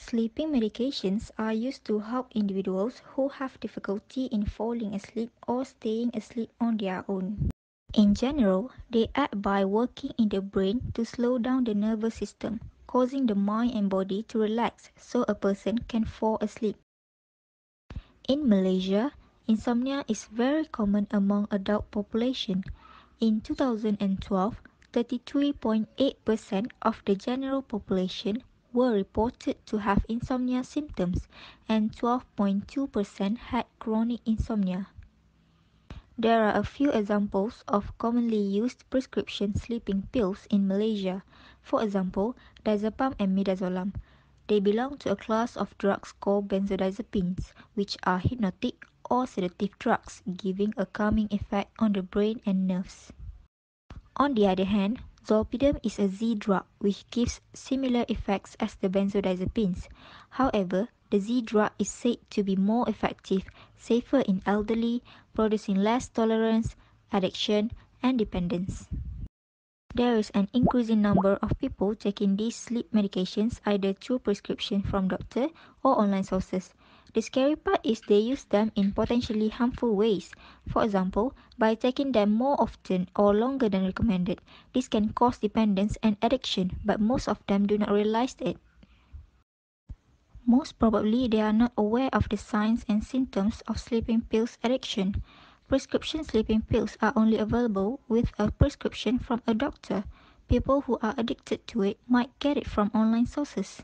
Sleeping medications are used to help individuals who have difficulty in falling asleep or staying asleep on their own. In general, they act by working in the brain to slow down the nervous system, causing the mind and body to relax so a person can fall asleep. In Malaysia, insomnia is very common among adult population. In 2012, 33.8% of the general population were reported to have insomnia symptoms and 12.2% had chronic insomnia. There are a few examples of commonly used prescription sleeping pills in Malaysia. For example, diazepam and midazolam. They belong to a class of drugs called benzodiazepines, which are hypnotic or sedative drugs, giving a calming effect on the brain and nerves. On the other hand, Zolpidem is a Z drug which gives similar effects as the benzodiazepines. However, the Z drug is said to be more effective, safer in elderly, producing less tolerance, addiction, and dependence. There is an increasing number of people taking these sleep medications either through prescription from doctor or online sources. The scary part is they use them in potentially harmful ways. For example, by taking them more often or longer than recommended, this can cause dependence and addiction, but most of them do not realize it. Most probably, they are not aware of the signs and symptoms of sleeping pills addiction. Prescription sleeping pills are only available with a prescription from a doctor. People who are addicted to it might get it from online sources.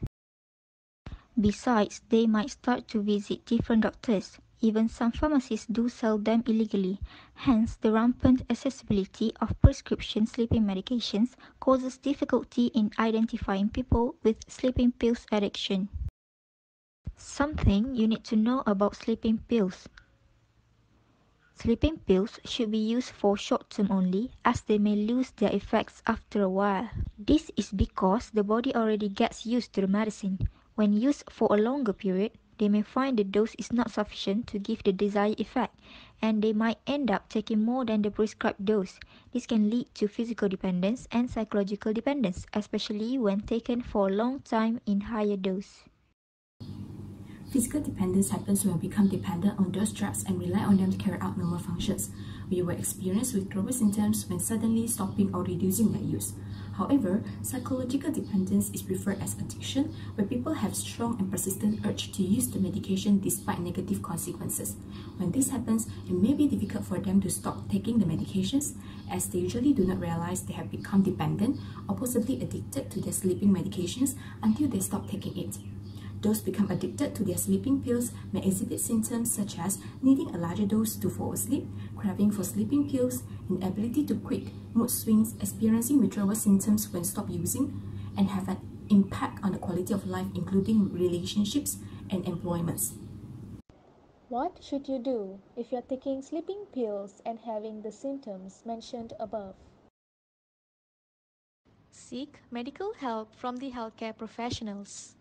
Besides, they might start to visit different doctors. Even some pharmacies do sell them illegally. Hence, the rampant accessibility of prescription sleeping medications causes difficulty in identifying people with sleeping pills addiction. Something you need to know about sleeping pills. Sleeping pills should be used for short term only as they may lose their effects after a while. This is because the body already gets used to the medicine. When used for a longer period, they may find the dose is not sufficient to give the desired effect, and they might end up taking more than the prescribed dose. This can lead to physical dependence and psychological dependence, especially when taken for a long time in higher dose. Physical dependence happens when we become dependent on those drugs and rely on them to carry out normal functions. We will experience withdrawal symptoms when suddenly stopping or reducing their use. However, psychological dependence is referred as addiction, where people have strong and persistent urge to use the medication despite negative consequences. When this happens, it may be difficult for them to stop taking the medications, as they usually do not realize they have become dependent or possibly addicted to their sleeping medications until they stop taking it. Those become addicted to their sleeping pills may exhibit symptoms such as needing a larger dose to fall asleep, craving for sleeping pills, inability to quit, mood swings, experiencing withdrawal symptoms when stop using, and have an impact on the quality of life including relationships and employments. What should you do if you're taking sleeping pills and having the symptoms mentioned above? Seek medical help from the healthcare professionals.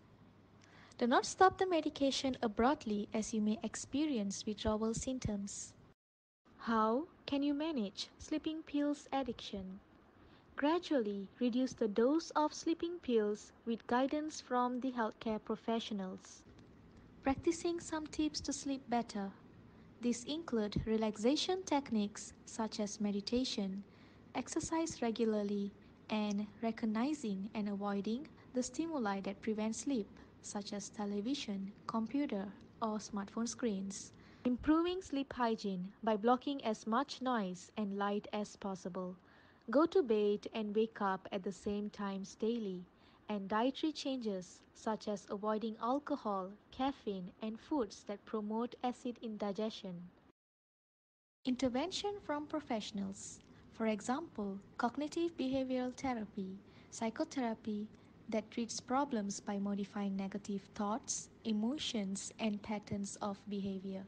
Do not stop the medication abruptly as you may experience withdrawal symptoms. How can you manage sleeping pills addiction? Gradually reduce the dose of sleeping pills with guidance from the healthcare professionals. Practicing some tips to sleep better. These include relaxation techniques such as meditation, exercise regularly, and recognizing and avoiding the stimuli that prevent sleep such as television, computer, or smartphone screens. Improving sleep hygiene by blocking as much noise and light as possible. Go to bed and wake up at the same times daily. And dietary changes such as avoiding alcohol, caffeine, and foods that promote acid indigestion. Intervention from professionals. For example, cognitive behavioral therapy, psychotherapy, that treats problems by modifying negative thoughts, emotions, and patterns of behavior.